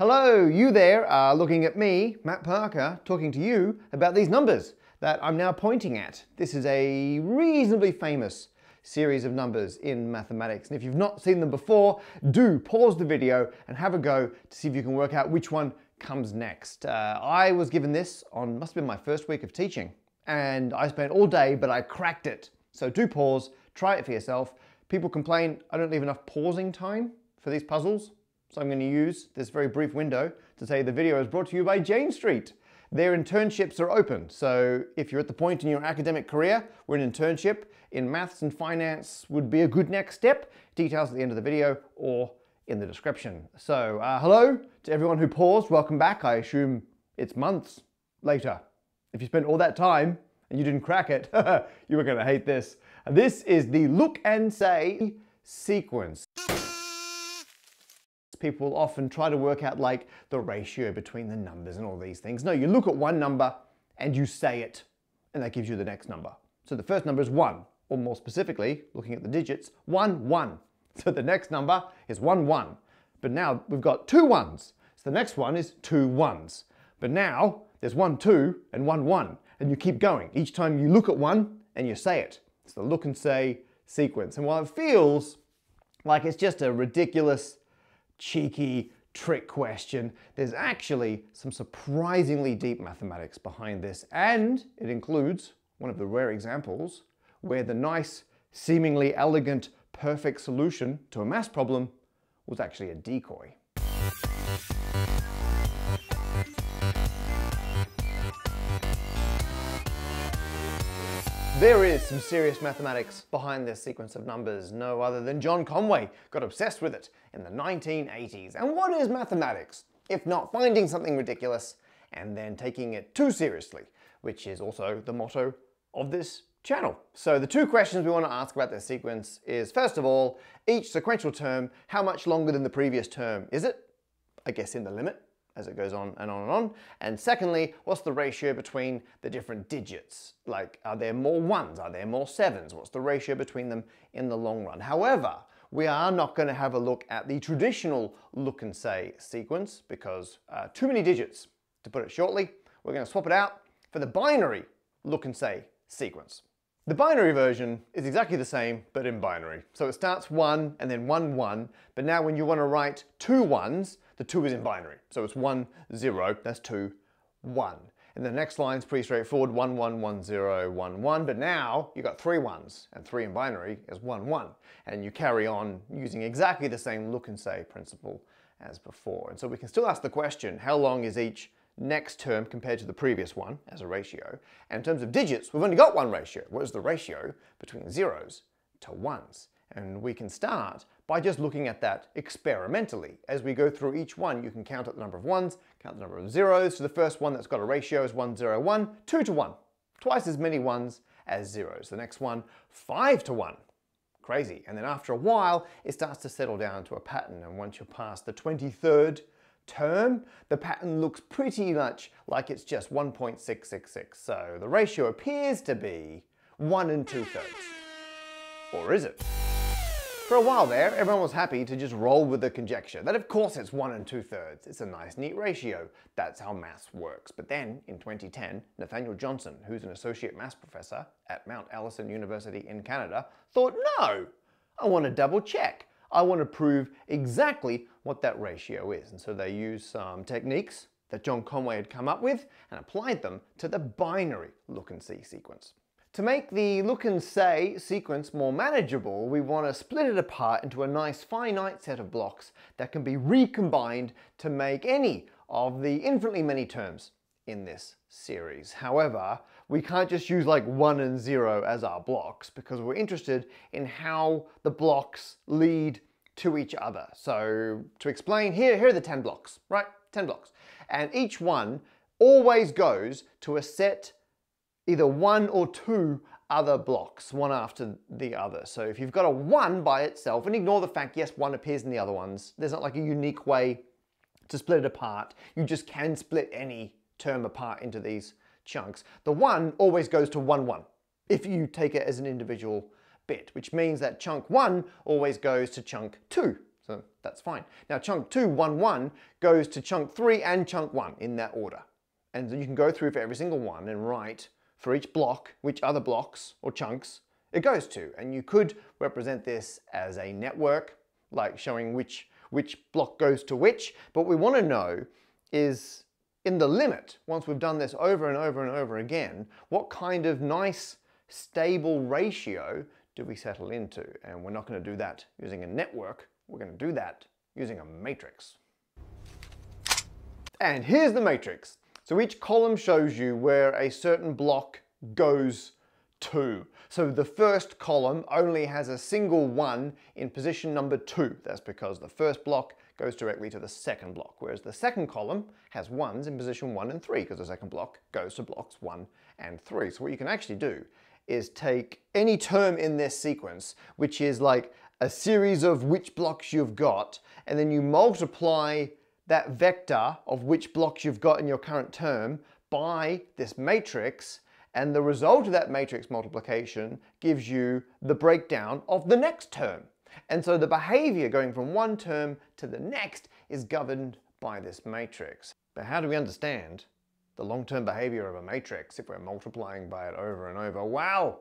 Hello, you there are looking at me, Matt Parker, talking to you about these numbers that I'm now pointing at. This is a reasonably famous series of numbers in mathematics. And if you've not seen them before, do pause the video and have a go to see if you can work out which one comes next. Uh, I was given this on, must have been my first week of teaching. And I spent all day, but I cracked it. So do pause, try it for yourself. People complain I don't leave enough pausing time for these puzzles. So I'm going to use this very brief window to say the video is brought to you by Jane Street. Their internships are open, so if you're at the point in your academic career where an internship in maths and finance would be a good next step, details at the end of the video or in the description. So uh, hello to everyone who paused, welcome back. I assume it's months later. If you spent all that time and you didn't crack it, you were going to hate this. This is the look and say sequence people often try to work out like the ratio between the numbers and all these things. No, you look at one number and you say it, and that gives you the next number. So the first number is 1, or more specifically, looking at the digits, 1, 1. So the next number is 1, 1. But now we've got two ones. So the next one is two ones. But now there's 1, 2 and 1, 1. And you keep going. Each time you look at one and you say it. It's the look and say sequence. And while it feels like it's just a ridiculous cheeky trick question. There's actually some surprisingly deep mathematics behind this, and it includes one of the rare examples where the nice, seemingly elegant, perfect solution to a math problem was actually a decoy. There is some serious mathematics behind this sequence of numbers. No other than John Conway got obsessed with it in the 1980s. And what is mathematics? If not finding something ridiculous and then taking it too seriously, which is also the motto of this channel. So the two questions we want to ask about this sequence is, first of all, each sequential term, how much longer than the previous term is it? I guess in the limit as it goes on and on and on. And secondly, what's the ratio between the different digits? Like, are there more ones? Are there more sevens? What's the ratio between them in the long run? However, we are not going to have a look at the traditional look and say sequence because uh, too many digits, to put it shortly. We're going to swap it out for the binary look and say sequence. The binary version is exactly the same, but in binary. So it starts 1 and then 1, 1, but now when you want to write two ones, the 2 is in binary. So it's one, zero, that's 2, 1. And the next line is pretty straightforward, 1, 1, 1, 0, 1, 1. But now you've got three ones, and 3 in binary is 1, 1. And you carry on using exactly the same look and say principle as before. And so we can still ask the question, how long is each next term compared to the previous one as a ratio. And in terms of digits, we've only got one ratio. What is the ratio between zeros to ones? And we can start by just looking at that experimentally. As we go through each one, you can count up the number of ones, count the number of zeros. So the first one that's got a ratio is 1, 0, 1, 2 to 1. Twice as many ones as zeros. The next one, 5 to 1. Crazy. And then after a while, it starts to settle down to a pattern. And once you're past the 23rd term, the pattern looks pretty much like it's just 1.666. So the ratio appears to be 1 and 2 thirds. Or is it? For a while there, everyone was happy to just roll with the conjecture that of course it's 1 and 2 thirds. It's a nice neat ratio. That's how maths works. But then, in 2010, Nathaniel Johnston, who's an associate maths professor at Mount Allison University in Canada, thought, no, I want to double check. I want to prove exactly what that ratio is. And so they used some techniques that John Conway had come up with and applied them to the binary look and see sequence. To make the look and say sequence more manageable, we want to split it apart into a nice finite set of blocks that can be recombined to make any of the infinitely many terms in this series. However, we can't just use like one and zero as our blocks because we're interested in how the blocks lead to each other. So to explain, here, here are the 10 blocks, right? 10 blocks. And each one always goes to a set, either one or two other blocks, one after the other. So if you've got a one by itself, and ignore the fact, yes, one appears in the other ones, there's not like a unique way to split it apart. You just can split any term apart into these chunks. The one always goes to 1, 1 if you take it as an individual bit, which means that chunk 1 always goes to chunk 2. So that's fine. Now chunk 2, 1, 1 goes to chunk 3 and chunk 1 in that order. And you can go through for every single one and write for each block which other blocks or chunks it goes to. And you could represent this as a network, like showing which, which block goes to which. But we want to know is in the limit, once we've done this over and over and over again, what kind of nice stable ratio do we settle into? And we're not going to do that using a network. We're going to do that using a matrix. And here's the matrix. So each column shows you where a certain block goes to. So the first column only has a single one in position number two. That's because the first block goes directly to the second block, whereas the second column has ones in position one and three because the second block goes to blocks one and three. So what you can actually do is take any term in this sequence, which is like a series of which blocks you've got, and then you multiply that vector of which blocks you've got in your current term by this matrix, and the result of that matrix multiplication gives you the breakdown of the next term. And so the behavior going from one term to the next is governed by this matrix. But how do we understand the long-term behavior of a matrix if we're multiplying by it over and over? Wow!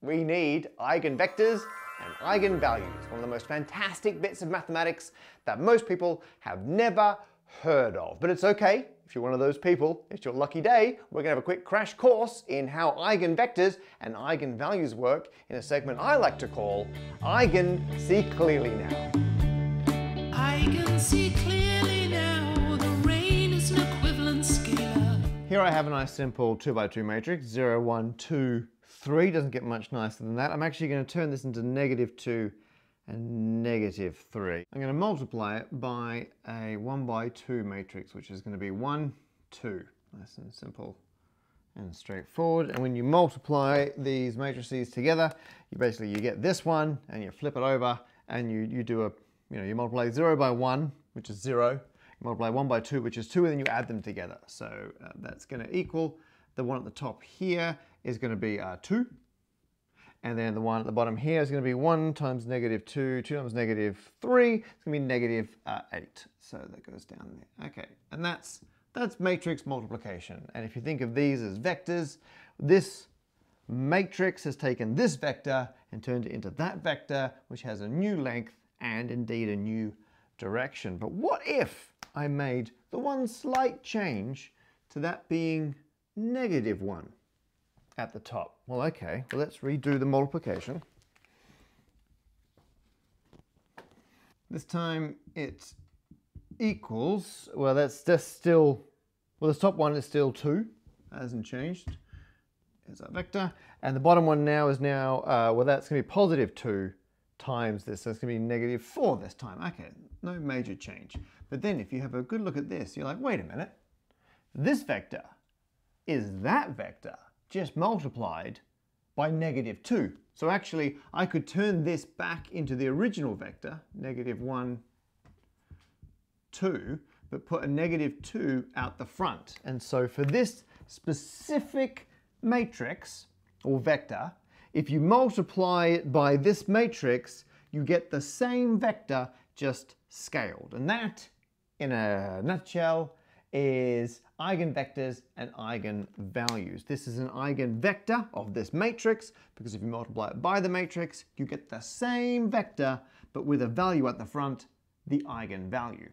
We need eigenvectors and eigenvalues, one of the most fantastic bits of mathematics that most people have never heard of. But it's okay, if you're one of those people, it's your lucky day. We're going to have a quick crash course in how eigenvectors and eigenvalues work in a segment I like to call Eigen see clearly now, Here I have a nice simple 2 by 2 matrix, 0, 1, 2, 3. Doesn't get much nicer than that. I'm actually going to turn this into negative 2 and negative 3. I'm going to multiply it by a 1 by 2 matrix, which is going to be 1, 2. Nice and simple and straightforward. And when you multiply these matrices together, you basically, you get this one and you flip it over and you, you do a, you know, you multiply 0 by 1, which is 0. Multiply 1 by 2, which is 2, and then you add them together. So uh, that's going to equal, the one at the top here is going to be uh, 2. And then the one at the bottom here is going to be 1 times negative 2, 2 times negative 3, it's going to be negative, uh, 8. So that goes down there. Okay, and that's, that's matrix multiplication. And if you think of these as vectors, this matrix has taken this vector and turned it into that vector, which has a new length and indeed a new direction. But what if I made the one slight change to that being negative 1? at the top. Well, okay, well, let's redo the multiplication. This time it equals, well, that's just still, well, the top one is still 2, hasn't changed. There's our vector. And the bottom one now is now, uh, well, that's going to be positive 2 times this. So it's going to be negative 4 this time. Okay, no major change. But then if you have a good look at this, you're like, wait a minute. This vector is that vector just multiplied by negative 2. So actually, I could turn this back into the original vector, negative 1, 2, but put a negative 2 out the front. And so for this specific matrix, or vector, if you multiply it by this matrix, you get the same vector, just scaled. And that, in a nutshell, is eigenvectors and eigenvalues. This is an eigenvector of this matrix because if you multiply it by the matrix, you get the same vector but with a value at the front, the eigenvalue.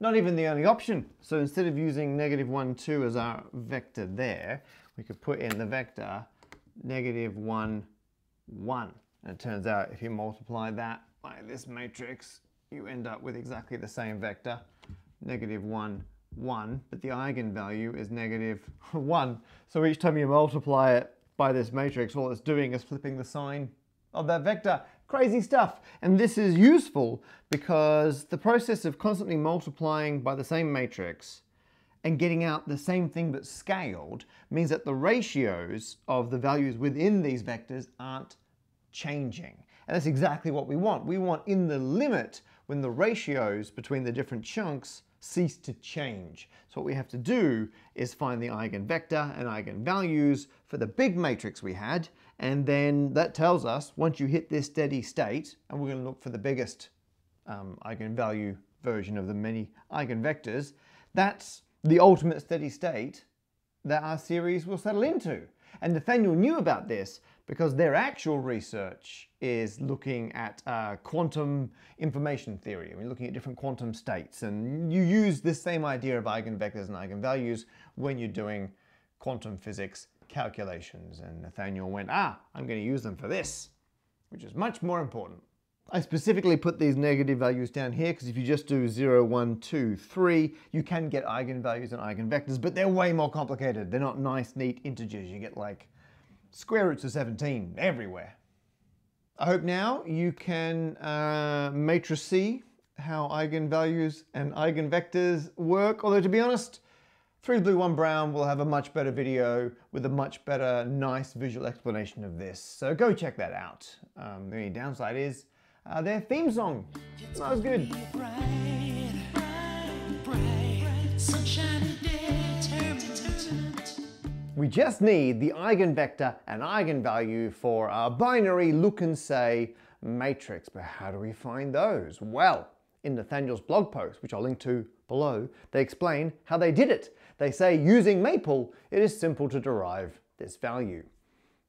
Not even the only option. So instead of using negative 1, 2 as our vector there, we could put in the vector negative 1, 1. And it turns out if you multiply that by this matrix, you end up with exactly the same vector, negative 1, 1, but the eigenvalue is negative 1. So each time you multiply it by this matrix, all it's doing is flipping the sign of that vector. Crazy stuff. And this is useful because the process of constantly multiplying by the same matrix and getting out the same thing but scaled means that the ratios of the values within these vectors aren't changing. And that's exactly what we want. We want in the limit when the ratios between the different chunks cease to change. So what we have to do is find the eigenvector and eigenvalues for the big matrix we had, and then that tells us once you hit this steady state, and we're going to look for the biggest um, eigenvalue version of the many eigenvectors, that's the ultimate steady state that our series will settle into. And Nathaniel knew about this because their actual research is looking at uh, quantum information theory. I mean, looking at different quantum states. And you use this same idea of eigenvectors and eigenvalues when you're doing quantum physics calculations. And Nathaniel went, ah, I'm going to use them for this, which is much more important. I specifically put these negative values down here because if you just do 0, 1, 2, 3, you can get eigenvalues and eigenvectors, but they're way more complicated. They're not nice, neat integers. You get like square roots of 17 everywhere. I hope now you can uh, matrix C how eigenvalues and eigenvectors work, although to be honest, 3 Blue 1 Brown will have a much better video with a much better, nice visual explanation of this. So go check that out. Um, the only downside is uh, their theme song. It's not as good. Bright, bright, bright, we just need the eigenvector and eigenvalue for our binary look and say matrix. But how do we find those? Well, in Nathaniel's blog post, which I'll link to below, they explain how they did it. They say using Maple, it is simple to derive this value.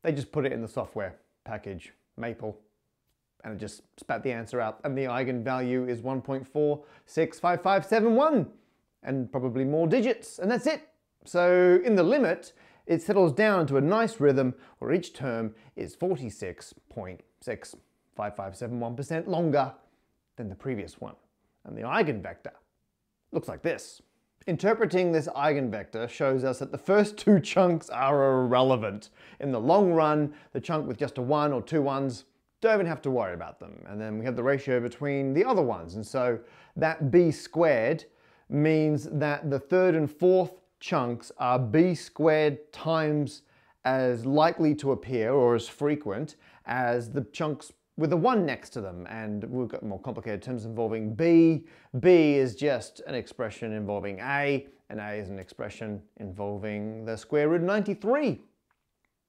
They just put it in the software package, Maple, and it just spat the answer out. And the eigenvalue is 1.465571 and probably more digits, and that's it. So in the limit, it settles down to a nice rhythm where each term is 46.65571% longer than the previous one. And the eigenvector looks like this. Interpreting this eigenvector shows us that the first two chunks are irrelevant. In the long run, the chunk with just a one or two ones, don't even have to worry about them. And then we have the ratio between the other ones. And so that b squared means that the third and fourth chunks are b squared times as likely to appear or as frequent as the chunks with a 1 next to them. And we've got more complicated terms involving b. b is just an expression involving a, and a is an expression involving the square root of 93.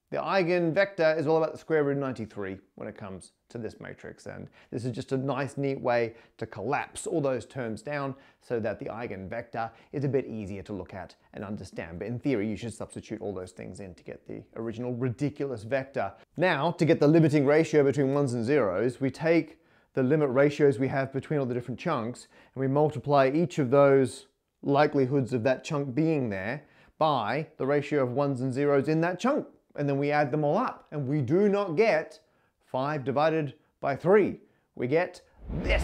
The eigenvector is all about the square root of 93 when it comes to this matrix. And this is just a nice, neat way to collapse all those terms down so that the eigenvector is a bit easier to look at and understand. But in theory, you should substitute all those things in to get the original ridiculous vector. Now, to get the limiting ratio between ones and zeros, we take the limit ratios we have between all the different chunks and we multiply each of those likelihoods of that chunk being there by the ratio of ones and zeros in that chunk and then we add them all up. And we do not get 5 divided by 3. We get this.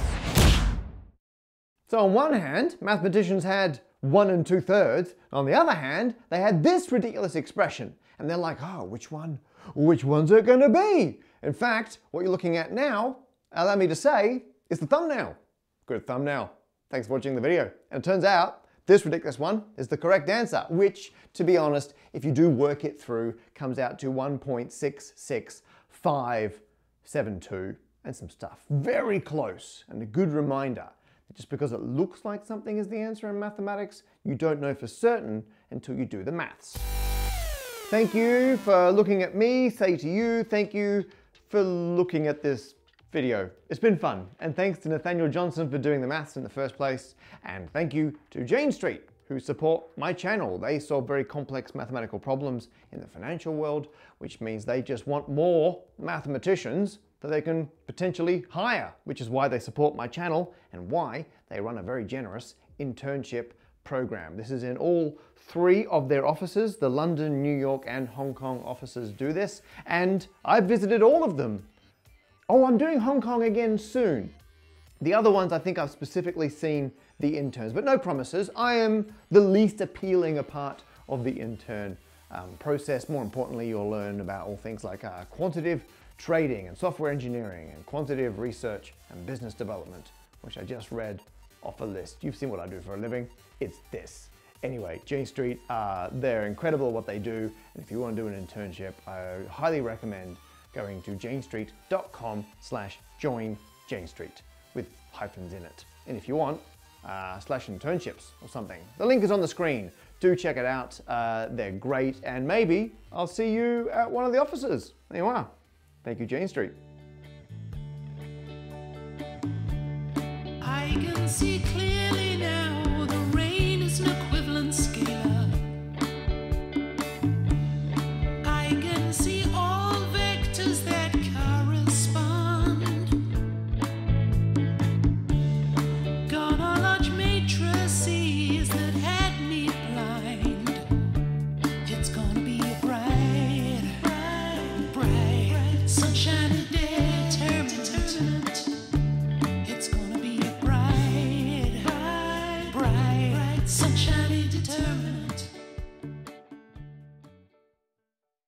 So on one hand, mathematicians had 1 and 2 thirds. On the other hand, they had this ridiculous expression. And they're like, oh, which one? Which one's it going to be? In fact, what you're looking at now, allow me to say, is the thumbnail. Good thumbnail. Thanks for watching the video. And it turns out this ridiculous one is the correct answer, which, to be honest, if you do work it through, comes out to 1.66572 and some stuff. Very close, and a good reminder that just because it looks like something is the answer in mathematics, you don't know for certain until you do the maths. Thank you for looking at me, say to you, thank you for looking at this video. It's been fun, and thanks to Nathaniel Johnston for doing the maths in the first place, and thank you to Jane Street, who support my channel. They solve very complex mathematical problems in the financial world, which means they just want more mathematicians that they can potentially hire, which is why they support my channel and why they run a very generous internship program. This is in all three of their offices. The London, New York, and Hong Kong offices do this, and I've visited all of them Oh, I'm doing Hong Kong again soon. The other ones, I think I've specifically seen the interns, but no promises. I am the least appealing a part of the intern um, process. More importantly, you'll learn about all things like uh, quantitative trading and software engineering and quantitative research and business development, which I just read off a list. You've seen what I do for a living. It's this. Anyway, Jane Street, uh, they're incredible at what they do. And if you want to do an internship, I highly recommend going to janestreet.com slash join Jane Street with hyphens in it. And if you want, uh, slash internships or something. The link is on the screen. Do check it out. Uh, they're great. And maybe I'll see you at one of the offices. There you are. Thank you, Jane Street. I can see clearly now.